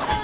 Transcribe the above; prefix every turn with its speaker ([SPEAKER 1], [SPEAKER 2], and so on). [SPEAKER 1] Ah!